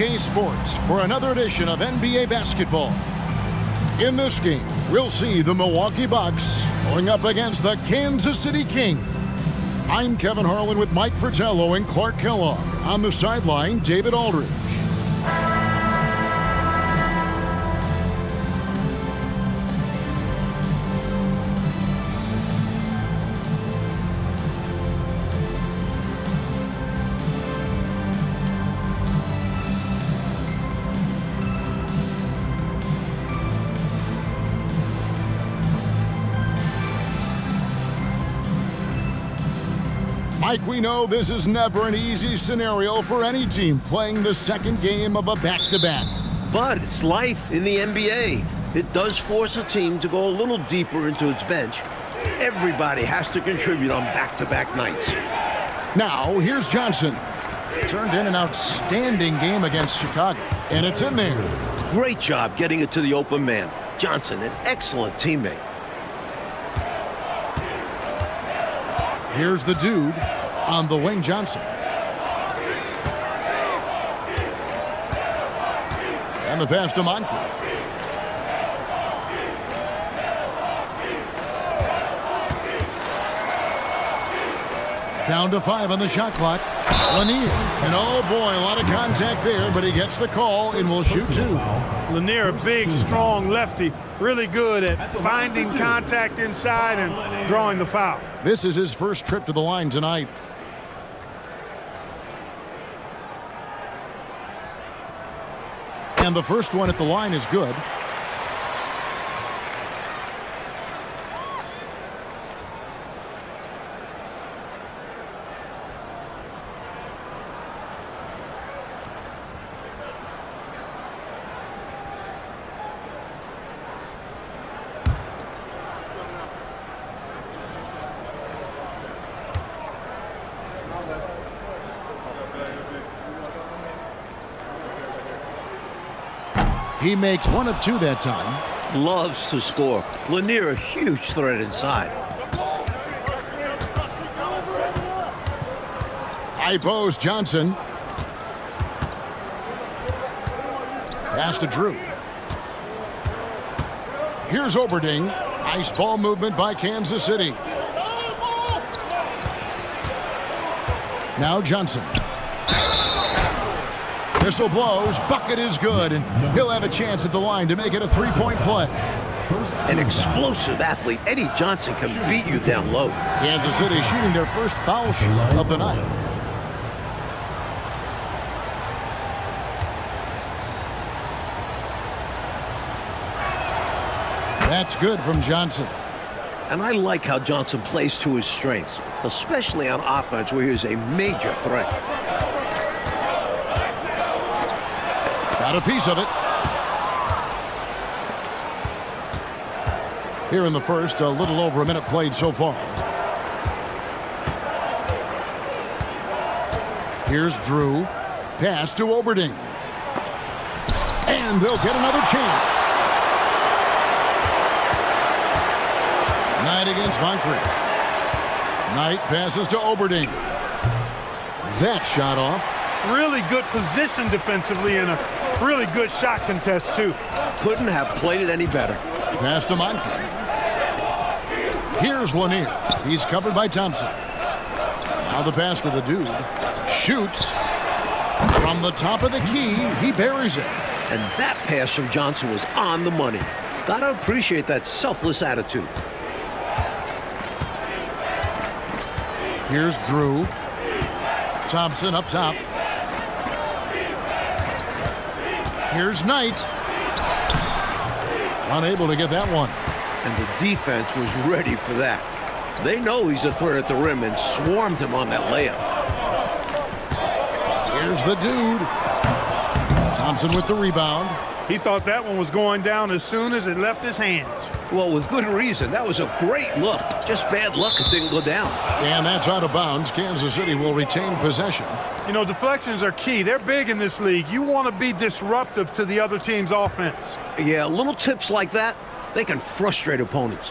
2K Sports for another edition of NBA basketball. In this game, we'll see the Milwaukee Bucks going up against the Kansas City Kings. I'm Kevin Harlan with Mike Fratello and Clark Kellogg. On the sideline, David Aldridge. Mike, we know this is never an easy scenario for any team playing the second game of a back-to-back. -back. But it's life in the NBA. It does force a team to go a little deeper into its bench. Everybody has to contribute on back-to-back -back nights. Now, here's Johnson. Turned in an outstanding game against Chicago, and it's in there. Great job getting it to the open man. Johnson, an excellent teammate. Here's the dude on the wing, Johnson. And the pass to Moncrief. Down to five on the shot clock. Lanier. And oh boy, a lot of contact there, but he gets the call and will shoot two. Lanier, a big, strong lefty, really good at finding contact inside and drawing the foul. This is his first trip to the line tonight. And the first one at the line is good. He makes one of two that time. Loves to score. Lanier, a huge threat inside. High post, Johnson. Pass to Drew. Here's Olberding. Nice ball movement by Kansas City. Now Johnson. Whistle blows. Bucket is good, and he'll have a chance at the line to make it a three-point play. An explosive athlete, Eddie Johnson can beat you down low. Kansas City shooting their first foul shot of the night. That's good from Johnson. And I like how Johnson plays to his strengths, especially on offense where he's a major threat. Got a piece of it. Here in the first, a little over a minute played so far. Here's Drew. Pass to Olberding. And they'll get another chance. Knight against Moncrief. Knight passes to Olberding. That shot off. Really good position defensively and a really good shot contest, too. Couldn't have played it any better. Pass to Moncrief. Here's Lanier. He's covered by Thompson. Now the pass to the dude. Shoots. From the top of the key, he buries it. And that pass from Johnson was on the money. Gotta appreciate that selfless attitude. Here's Drew. Thompson up top. Here's Knight. Unable to get that one. And the defense was ready for that. They know he's a threat at the rim and swarmed him on that layup. Here's the dude. Thompson with the rebound. He thought that one was going down as soon as it left his hands. Well, with good reason. That was a great look. Just bad luck it didn't go down. And that's out of bounds. Kansas City will retain possession. You know, deflections are key. They're big in this league. You want to be disruptive to the other team's offense. Yeah, little tips like that, they can frustrate opponents.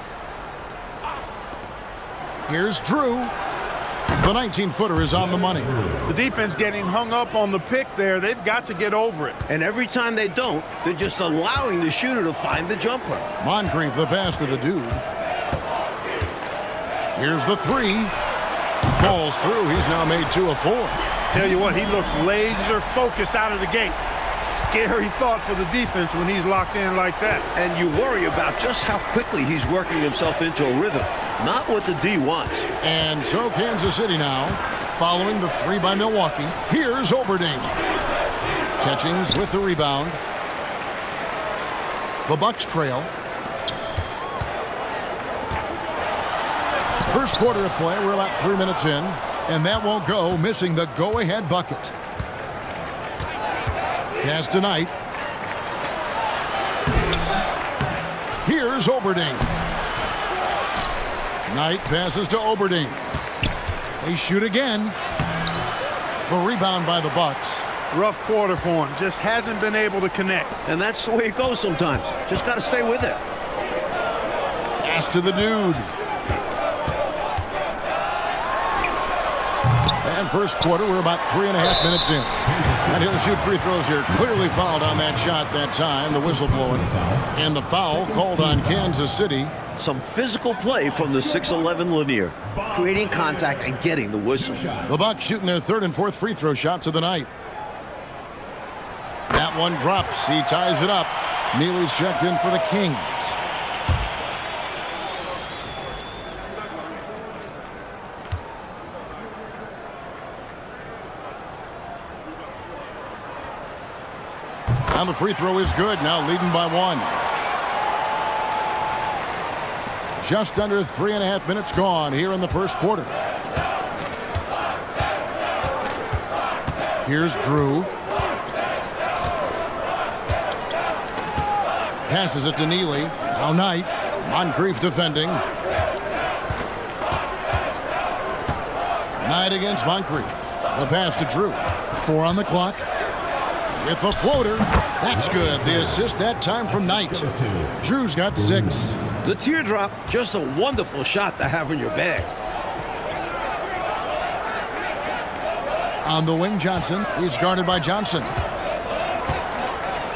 Here's Drew. The 19-footer is on the money. The defense getting hung up on the pick there. They've got to get over it. And every time they don't, they're just allowing the shooter to find the jumper. Moncrief the pass to the dude. Here's the three. Falls through. He's now made two of four. Tell you what, he looks laser focused out of the gate. Scary thought for the defense when he's locked in like that. And you worry about just how quickly he's working himself into a rhythm. Not what the D wants. And so Kansas City now, following the three by Milwaukee. Here's Olberding. Catchings with the rebound. The Bucks trail. First quarter of play, we're about three minutes in, and that won't go, missing the go-ahead bucket. Pass tonight. Here's Olberding. Knight passes to Olberding. They shoot again. The rebound by the Bucks. Rough quarter for him. Just hasn't been able to connect. And that's the way it goes sometimes. Just got to stay with it. Pass to the dude. First quarter, we're about three and a half minutes in. And he'll shoot free throws here. Clearly fouled on that shot that time. The whistle blowing. And the foul called on Kansas City. Some physical play from the 6'11 Lanier. Creating contact and getting the whistle. The Bucks shooting their third and fourth free throw shots of the night. That one drops. He ties it up. Nealy's checked in for the Kings. And the free throw is good. Now leading by one. Just under three and a half minutes gone here in the first quarter. Here's Drew. Passes it to Nealy. Now Knight. Moncrief defending. Knight against Moncrief. The pass to Drew. Four on the clock. With the floater. That's good. The assist that time from Knight. Drew's got six. The teardrop, just a wonderful shot to have in your bag. On the wing, Johnson. He's guarded by Johnson.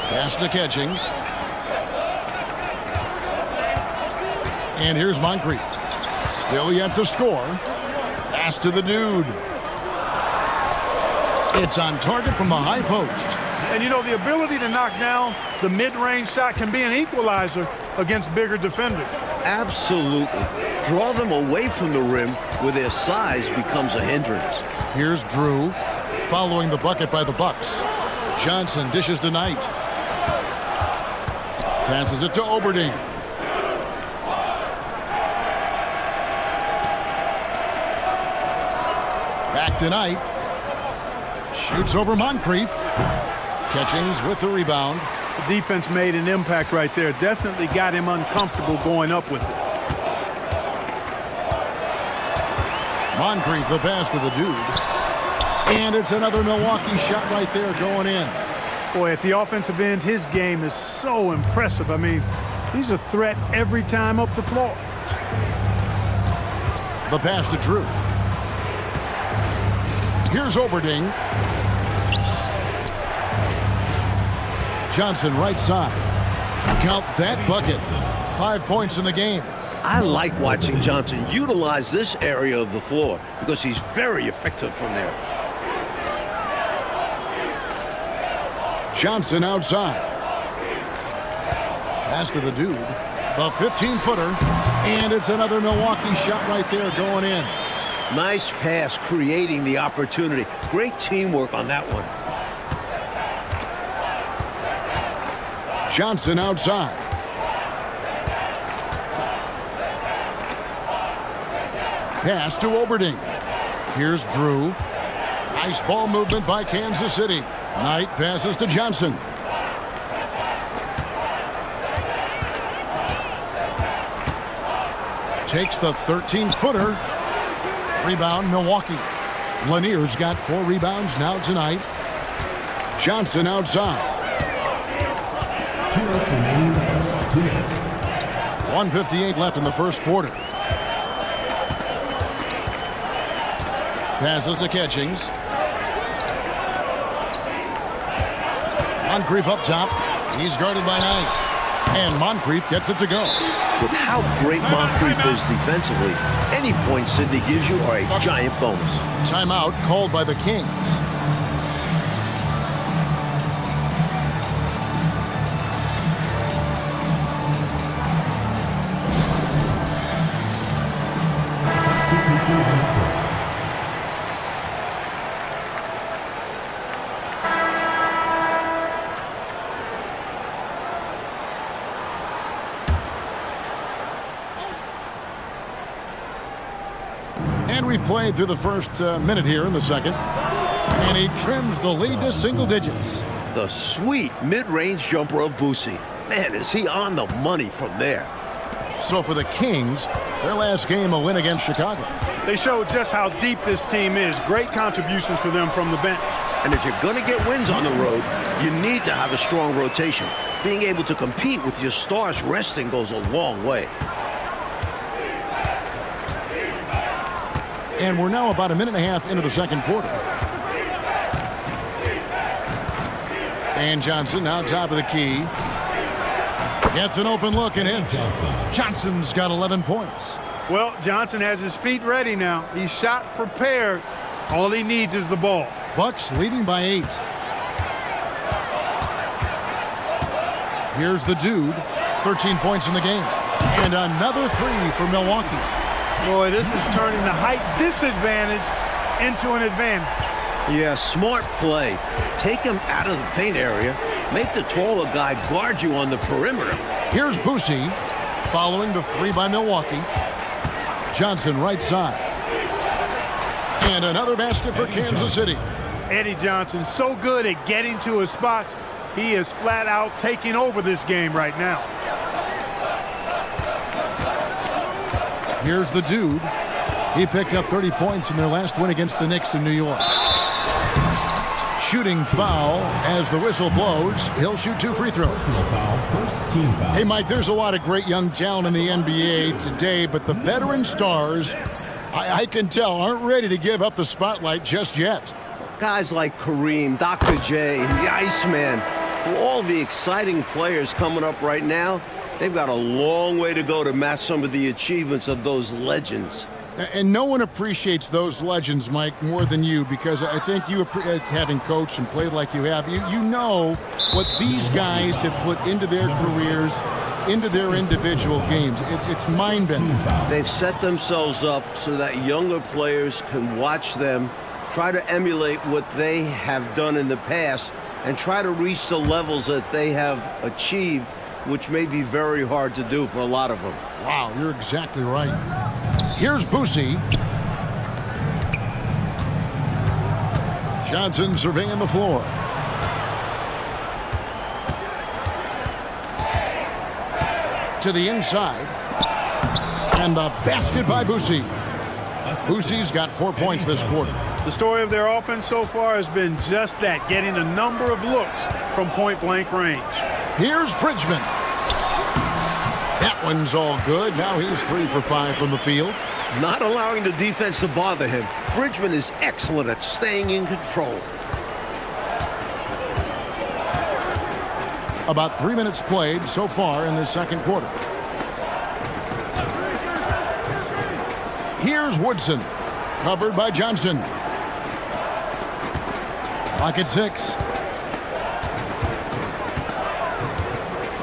Pass to Catchings. And here's Moncrief. Still yet to score. Pass to the dude. It's on target from the high post. And you know, the ability to knock down the mid-range shot can be an equalizer against bigger defenders. Absolutely. Draw them away from the rim where their size becomes a hindrance. Here's Drew following the bucket by the Bucks. Johnson dishes to Knight. Passes it to Olberding. Back to Knight. Shoots over Moncrief. Catchings with the rebound. The defense made an impact right there. Definitely got him uncomfortable going up with it. Moncrief the pass to the dude. And it's another Milwaukee shot right there going in. Boy, at the offensive end, his game is so impressive. I mean, he's a threat every time up the floor. The pass to Drew. Here's Olberding. Johnson right side. Count that bucket. Five points in the game. I like watching Johnson utilize this area of the floor because he's very effective from there. Johnson outside. Pass to the dude. The 15-footer. And it's another Milwaukee shot right there going in. Nice pass creating the opportunity. Great teamwork on that one. Johnson outside. Pass to Olberding. Here's Drew. Nice ball movement by Kansas City. Knight passes to Johnson. Takes the 13-footer. Rebound, Milwaukee. Lanier's got four rebounds now tonight. Johnson outside. Two minutes remaining in the first. Two minutes. 158 left in the first quarter. Passes to Catchings. Moncrief up top. He's guarded by Knight. And Moncrief gets it to go. With how great Moncrief is defensively, any points Sidney gives you are a giant bonus. Timeout called by the Kings. And we've played through the first uh, minute here in the second. And he trims the lead to single digits. The sweet mid-range jumper of Buse. Man, is he on the money from there. So for the Kings, their last game a win against Chicago. They showed just how deep this team is. Great contributions for them from the bench. And if you're going to get wins on the road, you need to have a strong rotation. Being able to compete with your stars resting goes a long way. And we're now about a minute and a half into the second quarter. And Johnson now top of the key. Gets an open look and hits. Johnson's got 11 points. Well, Johnson has his feet ready now. He's shot prepared. All he needs is the ball. Bucks leading by eight. Here's the dude. 13 points in the game. And another three for Milwaukee. Boy, this is turning the height disadvantage into an advantage. Yeah, smart play. Take him out of the paint area. Make the taller guy guard you on the perimeter. Here's Buse following the three by Milwaukee. Johnson right side. And another basket for Kansas City. Eddie Johnson so good at getting to his spots. He is flat out taking over this game right now. Here's the dude. He picked up 30 points in their last win against the Knicks in New York. Shooting foul as the whistle blows. He'll shoot two free throws. Personal foul. First team foul. Hey, Mike, there's a lot of great young talent in the NBA today, but the veteran stars, I, I can tell, aren't ready to give up the spotlight just yet. Guys like Kareem, Dr. J, the Iceman, for all the exciting players coming up right now, they've got a long way to go to match some of the achievements of those legends. And no one appreciates those legends, Mike, more than you because I think you, uh, having coached and played like you have, you, you know what these guys have put into their careers, into their individual games. It, it's mind-bending. They've set themselves up so that younger players can watch them, try to emulate what they have done in the past, and try to reach the levels that they have achieved, which may be very hard to do for a lot of them. Wow, you're exactly right. Here's Buse. Johnson surveying the floor. To the inside. And the basket by Buse. Buse's got four points this quarter. The story of their offense so far has been just that, getting a number of looks from point-blank range. Here's Bridgeman. That one's all good. Now he's three for five from the field. Not allowing the defense to bother him. Bridgeman is excellent at staying in control. About three minutes played so far in this second quarter. Here's Woodson, covered by Johnson. Lock at six.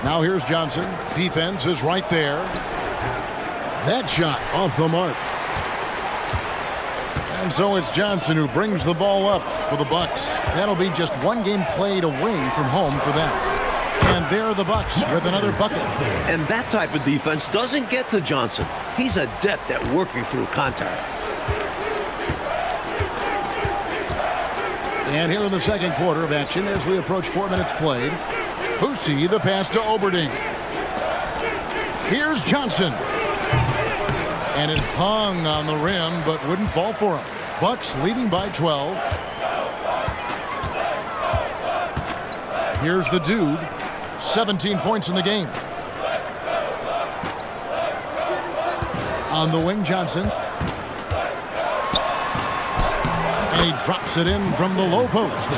Now here's Johnson. Defense is right there. That shot off the mark. And so it's Johnson who brings the ball up for the Bucks. That'll be just one game played away from home for them. And there are the Bucks with another bucket. And that type of defense doesn't get to Johnson. He's adept at working through contact. And here in the second quarter of action, as we approach four minutes played, Buse the pass to Olberding. Here's Johnson. And it hung on the rim, but wouldn't fall for him. Bucks leading by 12. Here's the dude. 17 points in the game. On the wing, Johnson. And he drops it in from the low post.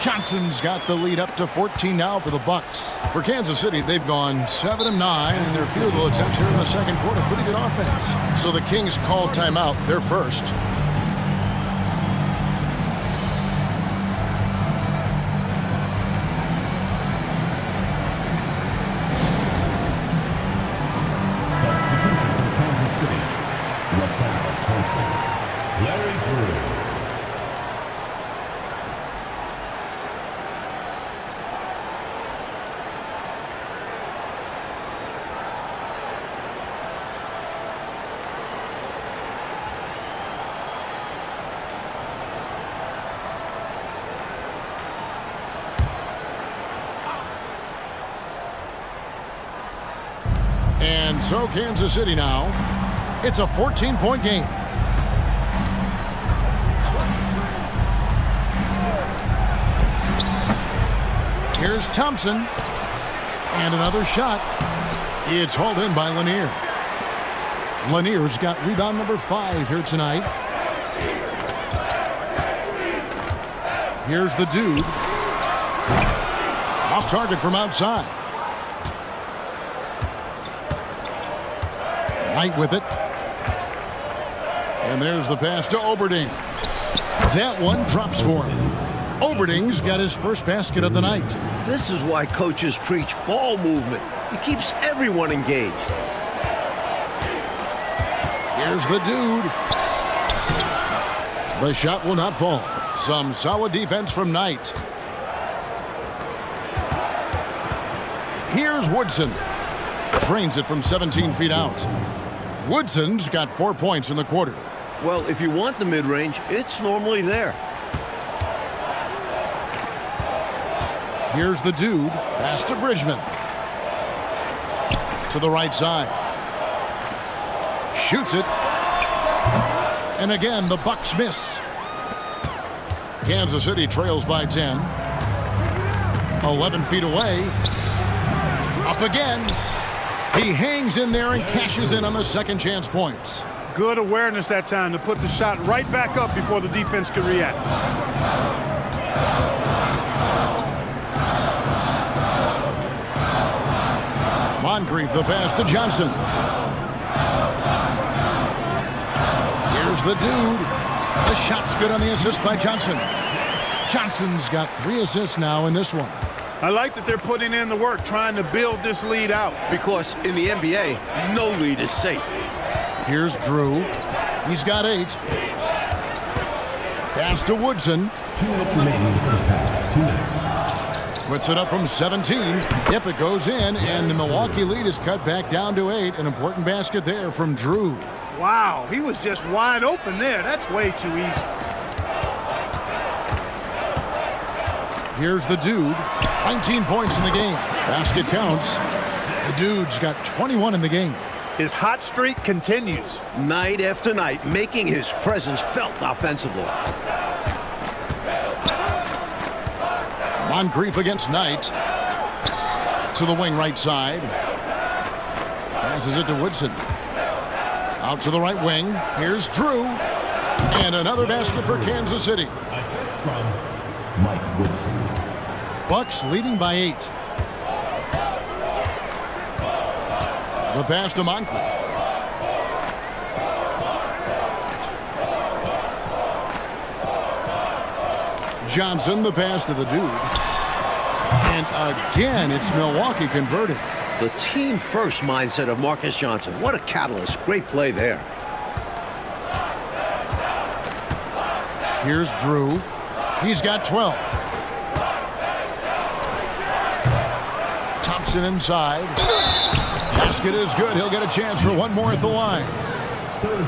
Johnson's got the lead up to 14 now for the Bucks. For Kansas City, they've gone 7 and 9 in their field goal attempts here in the second quarter. Pretty good offense. So the Kings call timeout. They're first. And so Kansas City now. It's a 14-point game. Here's Thompson. And another shot. It's hauled in by Lanier. Lanier's got rebound number five here tonight. Here's the dude. Off target from outside. Knight with it. And there's the pass to Olberding. That one drops for him. Olberding's got his first basket of the night. This is why coaches preach ball movement. It keeps everyone engaged. Here's the dude. The shot will not fall. Some solid defense from Knight. Here's Woodson. Trains it from 17 feet out. Woodson's got four points in the quarter. Well, if you want the mid-range, it's normally there. Here's the dude. Pass to Bridgeman. To the right side. Shoots it. And again, the Bucks miss. Kansas City trails by 10. 11 feet away. Up again. He hangs in there and cashes in on the second chance points. Good awareness that time to put the shot right back up before the defense could react. Moncrief the pass to Johnson. Here's the dude. The shot's good on the assist by Johnson. Johnson's got three assists now in this one. I like that they're putting in the work trying to build this lead out. Because in the NBA, no lead is safe. Here's Drew. He's got eight. Pass to Woodson. Two minutes remaining in the first half. Two minutes. Puts it up from 17. Yep, it goes in, and the Milwaukee lead is cut back down to eight. An important basket there from Drew. Wow, he was just wide open there. That's way too easy. Here's the dude. 19 points in the game. Basket counts. The dude's got 21 in the game. His hot streak continues. Night after night, making his presence felt offensively. Moncrief against Knight. To the wing right side. Passes it to Woodson. Out to the right wing. Here's Drew. And another basket for Kansas City. Assist from Mike Woodson. Bucks leading by eight. The pass to Moncrief. Johnson, the pass to the dude. And again, it's Milwaukee converted. The team first mindset of Marques Johnson. What a catalyst. Great play there. Here's Drew. He's got 12. Thompson inside. Basket is good. He'll get a chance for one more at the line.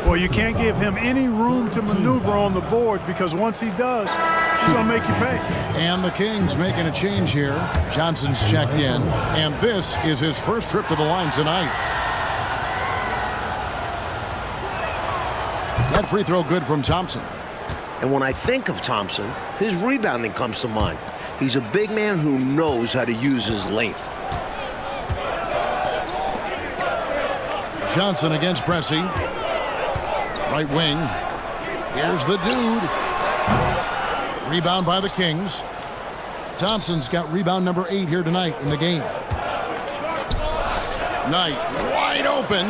Well, you can't give him any room to maneuver on the board because once he does, he's going to make you pay. And the Kings making a change here. Johnson's checked in, and this is his first trip to the line tonight. That free throw good from Thompson. And when I think of Thompson, his rebounding comes to mind. He's a big man who knows how to use his length. Johnson against Pressey. Right wing. Here's the dude. Rebound by the Kings. Thompson's got rebound number eight here tonight in the game. Knight wide open.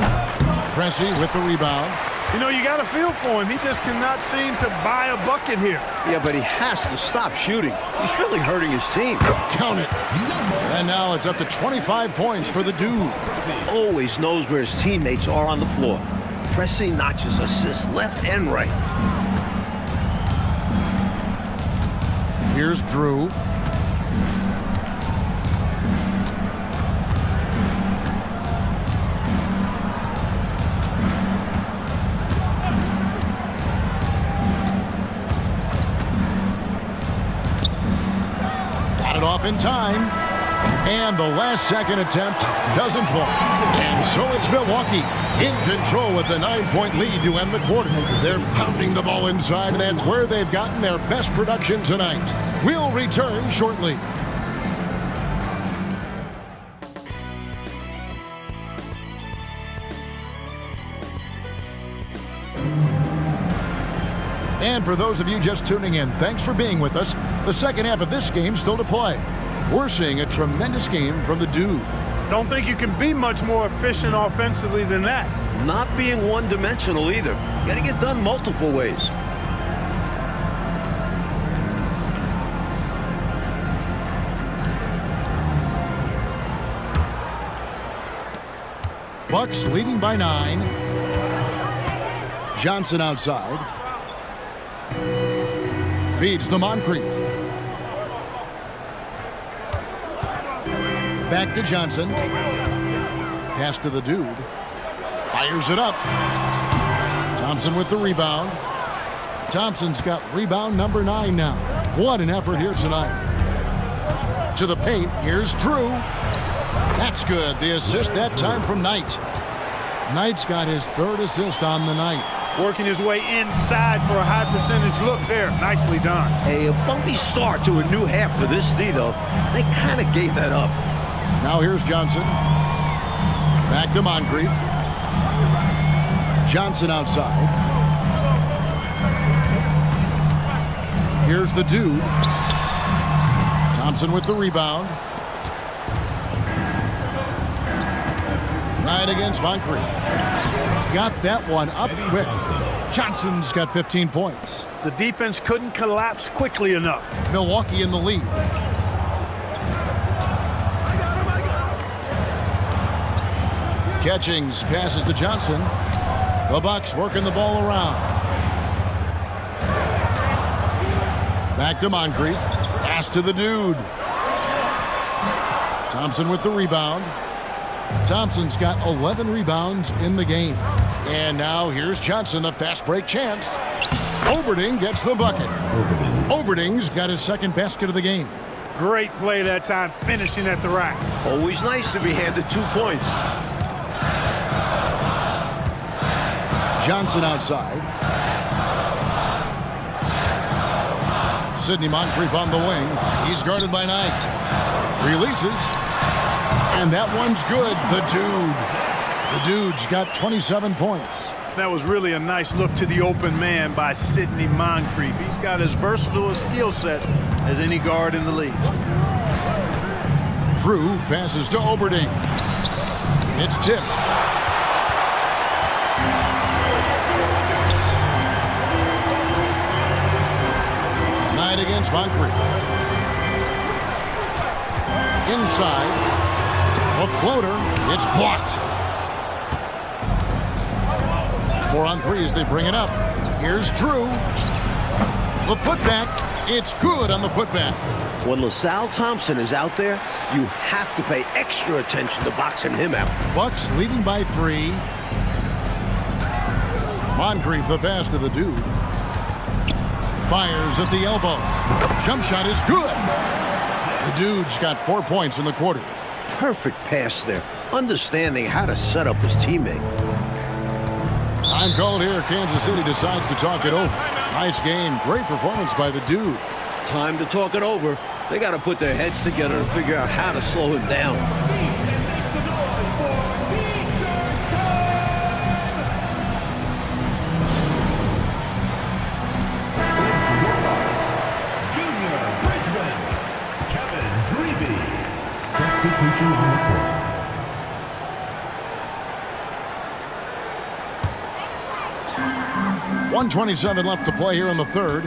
Pressey with the rebound. You know, you got a feel for him. He just cannot seem to buy a bucket here. Yeah, but he has to stop shooting. He's really hurting his team. Count it. And now it's up to 25 points for the dude. Always knows where his teammates are on the floor. Pressing notches assists left and right. Here's Drew. Off in time. And the last second attempt doesn't fall. And so it's Milwaukee in control with the nine-point lead to end the quarter. They're pounding the ball inside, and that's where they've gotten their best production tonight. We'll return shortly. For those of you just tuning in, thanks for being with us. The second half of this game still to play. We're seeing a tremendous game from the dude. Don't think you can be much more efficient offensively than that. Not being one-dimensional either. Got to get done multiple ways. Bucks leading by nine. Johnson outside. Feeds to Moncrief. Back to Johnson. Pass to the dude. Fires it up. Thompson with the rebound. Thompson's got rebound number nine now. What an effort here tonight. To the paint. Here's Drew. That's good. The assist that time from Knight. Knight's got his third assist on the night. Working his way inside for a high percentage look there. Nicely done. A bumpy start to a new half for this D, though. They kind of gave that up. Now here's Johnson. Back to Moncrief. Johnson outside. Here's the dude. Thompson with the rebound. Right against Moncrief. Got that one up quick. Johnson's got 15 points. The defense couldn't collapse quickly enough. Milwaukee in the lead. Catchings passes to Johnson. The Bucks working the ball around. Back to Moncrief. Pass to the dude. Thompson with the rebound. Thompson's got 11 rebounds in the game. And now here's Johnson, the fast break chance. Olberding gets the bucket. Olberding's got his second basket of the game. Great play that time, finishing at the rack. Always nice to be handed two points. Johnson outside. Sidney Moncrief on the wing. He's guarded by Knight. Releases. And that one's good. The dude. The dude's got 27 points. That was really a nice look to the open man by Sidney Moncrief. He's got as versatile a skill set as any guard in the league. Drew passes to Olberding. It's tipped. Against Moncrief. Inside. A floater. It's blocked. Four on three as they bring it up. Here's Drew. The putback. It's good on the putback. When LaSalle Thompson is out there, you have to pay extra attention to boxing him out. Bucks leading by three. Moncrief the pass to the dude. Fires at the elbow. Jump shot is good. The dude's got four points in the quarter. Perfect pass there. Understanding how to set up his teammate. Time called here. Kansas City decides to talk it over. Nice game. Great performance by the dude. Time to talk it over. They got to put their heads together to figure out how to slow him down. 127 left to play here in the third.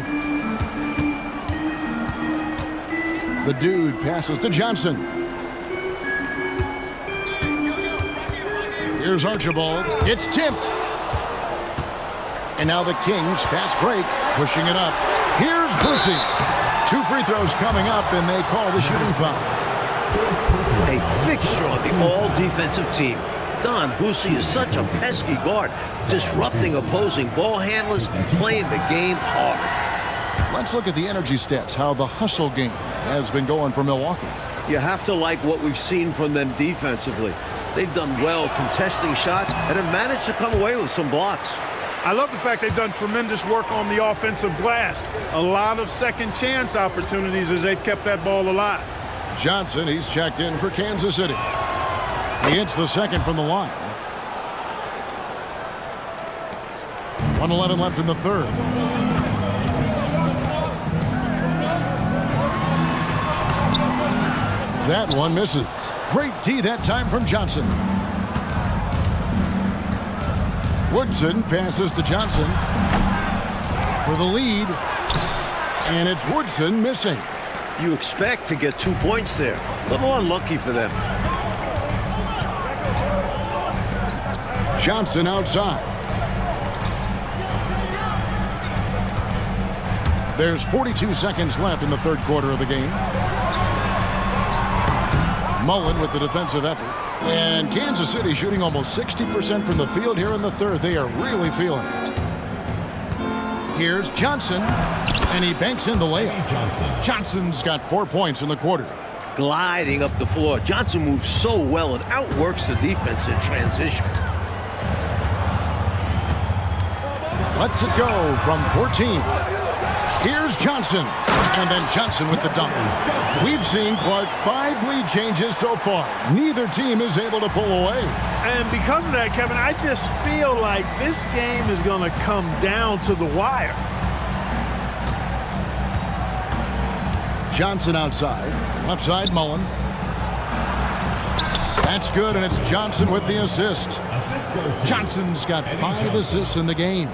The dude passes to Johnson. Here's Archibald. It's tipped. And now the Kings fast break, pushing it up. Here's Buse. Two free throws coming up, and they call the shooting foul. A fixture on the all-defensive team. Don Buse is such a pesky guard, disrupting opposing ball handlers, playing the game hard. Let's look at the energy stats, how the hustle game has been going for Milwaukee. You have to like what we've seen from them defensively. They've done well contesting shots and have managed to come away with some blocks. I love the fact they've done tremendous work on the offensive glass. A lot of second chance opportunities as they've kept that ball alive. Johnson, he's checked in for Kansas City. He hits the second from the line. 111 left in the third. That one misses. Great D that time from Johnson. Woodson passes to Johnson for the lead. And it's Woodson missing. You expect to get two points there. A little unlucky for them. Johnson outside. There's 42 seconds left in the third quarter of the game. Mullen with the defensive effort. And Kansas City shooting almost 60% from the field here in the third. They are really feeling it. Here's Johnson, and he banks in the layup. Johnson. Johnson's got four points in the quarter. Gliding up the floor. Johnson moves so well and outworks the defense in transition. Lets it go from 14. Here's Johnson. And then Johnson with the dunk. We've seen Clark five lead changes so far. Neither team is able to pull away. And because of that, Kevin, I just feel like this game is going to come down to the wire. Johnson outside. Left side, Mullen. That's good, and it's Johnson with the assist. Assist goes to Johnson's got five assists in the game.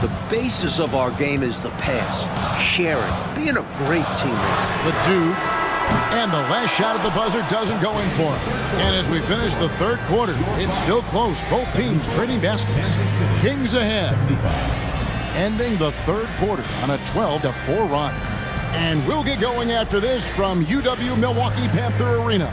The basis of our game is the pass, sharing, being a great teammate. The dude. And the last shot at the buzzer doesn't go in for him. And as we finish the third quarter, it's still close. Both teams trading baskets. Kings ahead. Ending the third quarter on a 12 to 4 run. And we'll get going after this from UW Milwaukee Panther Arena.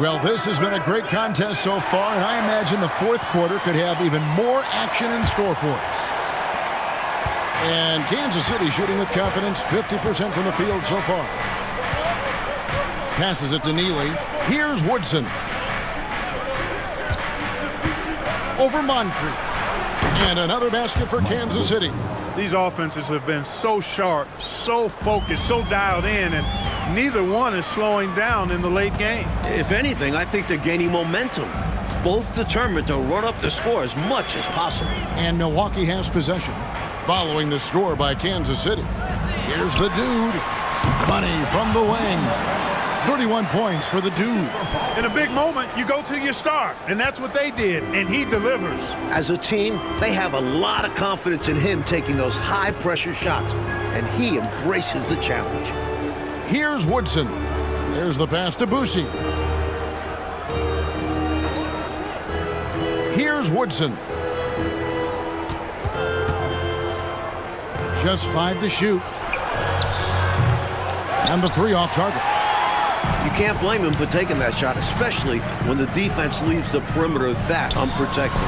Well, this has been a great contest so far, and I imagine the fourth quarter could have even more action in store for us. And Kansas City shooting with confidence, 50% from the field so far. Passes it to Nealy. Here's Woodson. Over Moncrief. And another basket for Kansas City. These offenses have been so sharp, so focused, so dialed in, and neither one is slowing down in the late game. If anything, I think they're gaining momentum. Both determined to run up the score as much as possible. And Milwaukee has possession. Following the score by Kansas City. Here's the dude. Money from the wing. 31 points for the dude. In a big moment, you go to your star, and that's what they did, and he delivers. As a team, they have a lot of confidence in him taking those high-pressure shots, and he embraces the challenge. Here's Woodson. There's the pass to Buse. Here's Woodson. Just five to shoot. And the three off target. You can't blame him for taking that shot, especially when the defense leaves the perimeter that unprotected.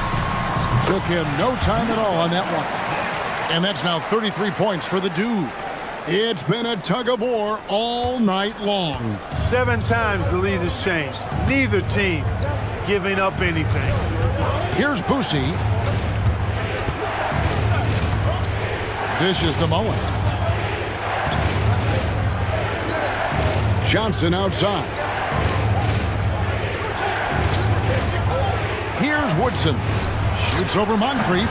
Took him no time at all on that one. And that's now 33 points for the dude. It's been a tug of war all night long. Seven times the lead has changed. Neither team giving up anything. Here's Buse. Dishes to Mullen. Johnson outside. Here's Woodson. Shoots over Moncrief.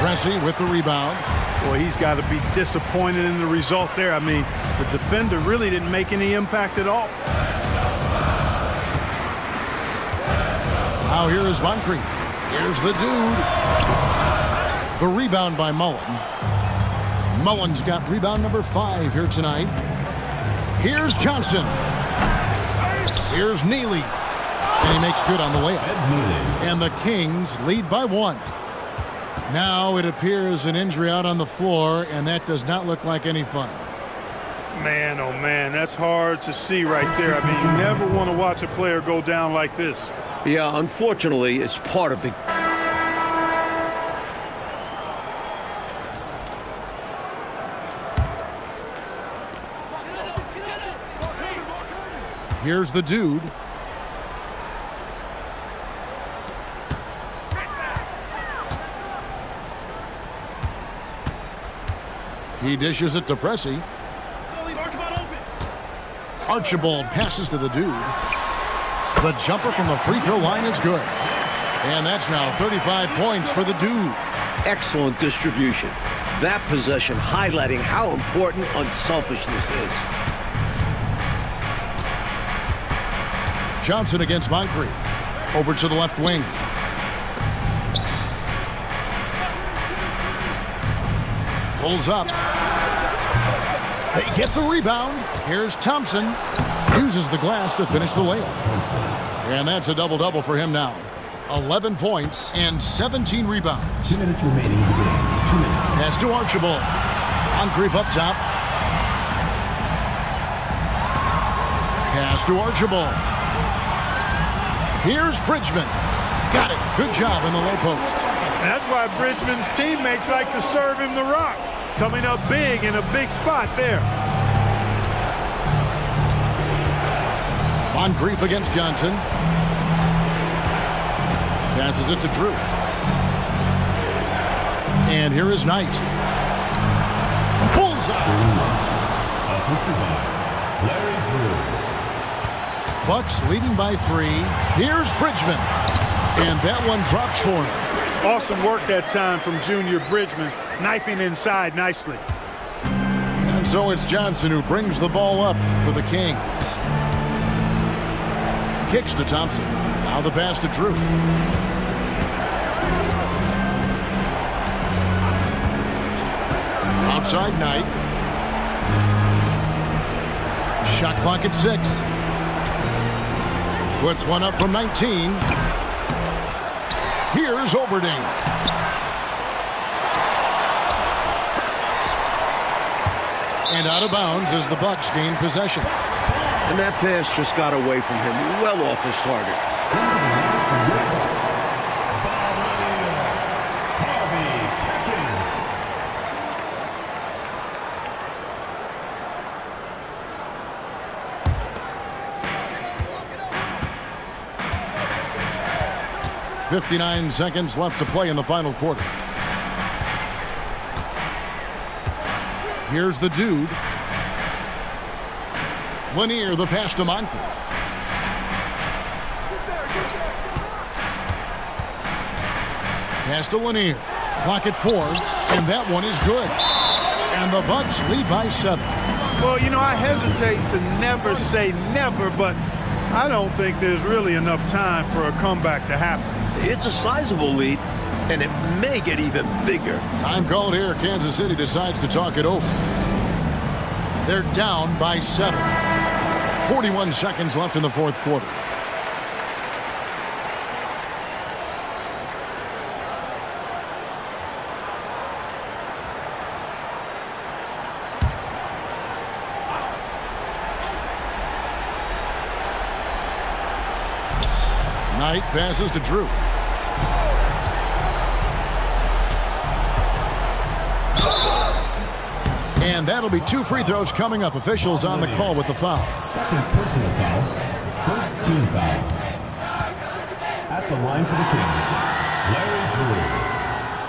Pressey with the rebound. Boy, he's got to be disappointed in the result there. I mean, the defender really didn't make any impact at all. Now here is Moncrief. Here's the dude. The rebound by Mullen. Mullen's got rebound number five here tonight. Here's Johnson. Here's Nealy. And he makes good on the layup. And the Kings lead by one. Now it appears an injury out on the floor, and that does not look like any fun. Man, oh man, that's hard to see right there. I mean, you never want to watch a player go down like this. Yeah, unfortunately, it's part of the Here's the dude. He dishes it to Pressey. Archibald passes to the dude. The jumper from the free throw line is good. And that's now 35 points for the dude. excellent distribution. That possession highlighting how important unselfishness is. Johnson against Moncrief. Over to the left wing. Pulls up. They get the rebound. Here's Thompson. Uses the glass to finish the layup. And that's a double-double for him now. 11 points and 17 rebounds. Two minutes remaining in the game. Two minutes. Pass to Archibald. Moncrief up top. Pass to Archibald. Here's Bridgeman. Got it. Good job in the low post. That's why Bridgeman's teammates like to serve him the rock. Coming up big in a big spot there. Moncrief against Johnson. Passes it to Drew. And here is Knight. Bullseye. Assisted by Larry Drew. Bucks leading by three. Here's Bridgeman. And that one drops for him. Awesome work that time from Junior Bridgman, knifing inside nicely. And so it's Johnson who brings the ball up for the Kings. Kicks to Thompson. Now the pass to Drew. Outside Knight. Shot clock at six. Puts one up from 19. Here's Olberding. And out of bounds as the Bucks gain possession. And that pass just got away from him, well off his target. 59 seconds left to play in the final quarter. Here's the dude. Lanier, the pass to Moncrief. Pass to Lanier. Clock at four, and that one is good. And the Bucks lead by seven. Well, you know, I hesitate to never say never, but I don't think there's really enough time for a comeback to happen. It's a sizable lead, and it may get even bigger. Time called here. Kansas City decides to talk it over. They're down by seven. 41 seconds left in the fourth quarter. Knight passes to Drew. And that'll be two free throws coming up. Officials on the call with the foul. Second personal foul. First team foul. At the line for the Kings, Larry Drew.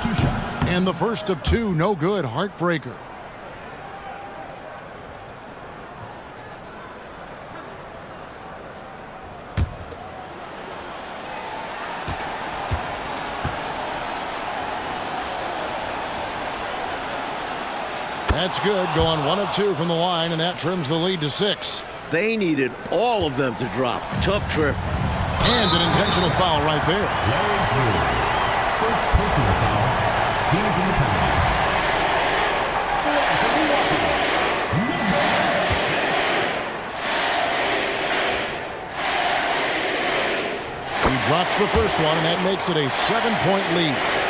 Two shots. And the first of two, no good. Heartbreaker. That's good. Going one of two from the line, and that trims the lead to six. They needed all of them to drop. Tough trip. And an intentional foul right there. Larry Drew. First personal foul. Teams in the penalty. He drops the first one, and that makes it a seven-point lead.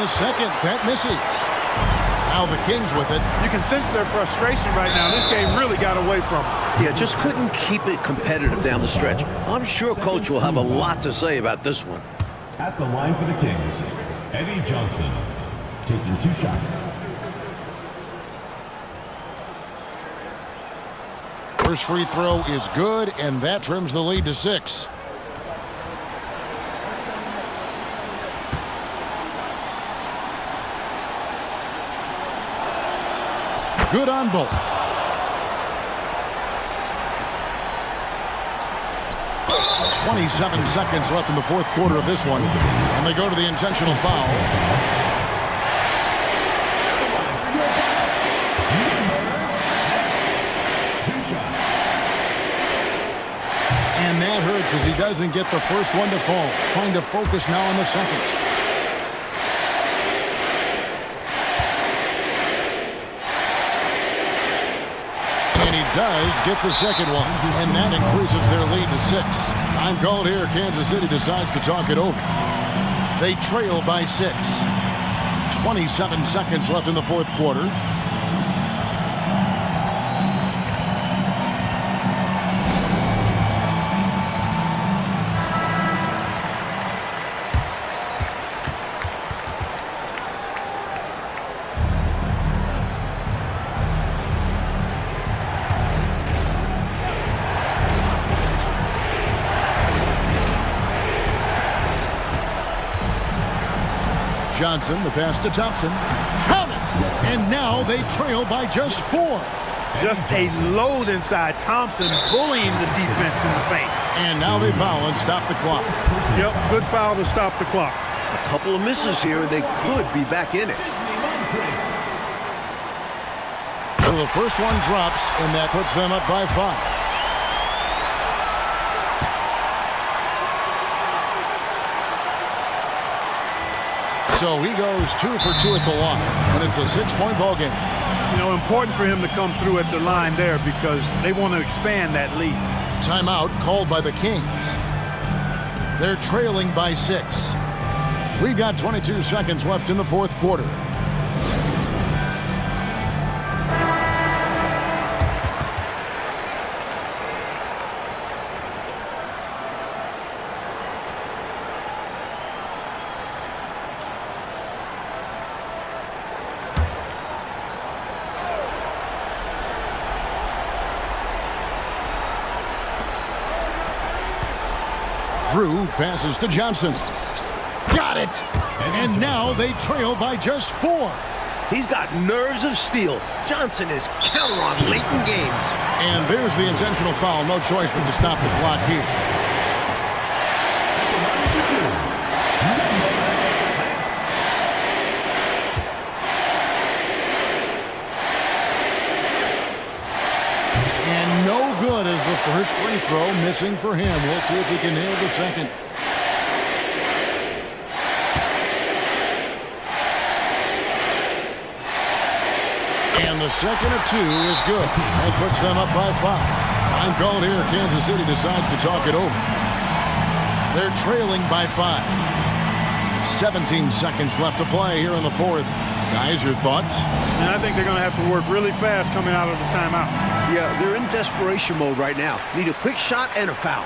The second. That misses. Now the Kings with it. You can sense their frustration right now. This game really got away from them. Yeah, just couldn't keep it competitive down the stretch. I'm sure Coach will have a lot to say about this one. At the line for the Kings, Eddie Johnson. Taking two shots. First free throw is good, and that trims the lead to six. Good on both. Twenty-seven seconds left in the fourth quarter of this one, and they go to the intentional foul. And that hurts as he doesn't get the first one to fall. Trying to focus now on the second. Does get the second one. And that increases their lead to six. Time called here. Kansas City decides to talk it over. They trail by six. 27 seconds left in the fourth quarter. Johnson, the pass to Thompson. Count it! And now they trail by just four. Just a load inside. Thompson bullying the defense in the paint. And now they foul and stop the clock. Yep, good foul to stop the clock. A couple of misses here, and they could be back in it. So the first one drops, and that puts them up by five. So he goes two for two at the line, and it's a six-point ball game. You know, important for him to come through at the line there because they want to expand that lead. Timeout called by the Kings. They're trailing by six. We've got 22 seconds left in the fourth quarter. Drew passes to Johnson. Got it! And now they trail by just four. He's got nerves of steel. Johnson is counter on late in games. And there's the intentional foul. No choice but to stop the clock here. Throw missing for him. We'll see if he can nail the second. And the second of two is good. That puts them up by five. Time called here. Kansas City decides to talk it over. They're trailing by five. 17 seconds left to play here in the fourth. Guys, your thoughts? And I think they're going to have to work really fast coming out of the timeout. Yeah, they're in desperation mode right now. Need a quick shot and a foul.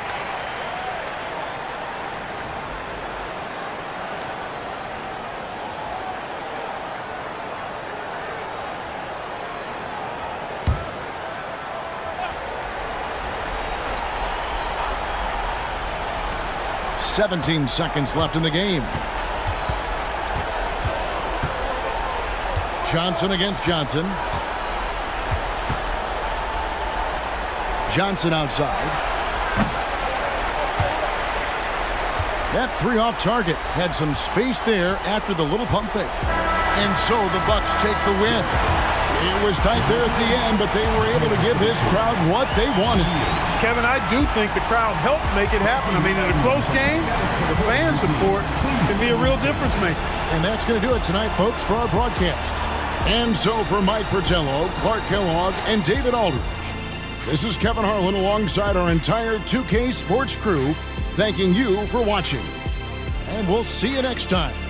Seventeen seconds left in the game. Johnson against Johnson. Johnson outside. That three off target had some space there after the little pump fake. And so the Bucks take the win. It was tight there at the end, but they were able to give this crowd what they wanted. Kevin, I do think the crowd helped make it happen. I mean, in a close game, the fan support can be a real difference maker. And that's going to do it tonight, folks, for our broadcast. And so for Mike Fratello, Clark Kellogg, and David Aldridge, this is Kevin Harlan alongside our entire 2K Sports crew, thanking you for watching. And we'll see you next time.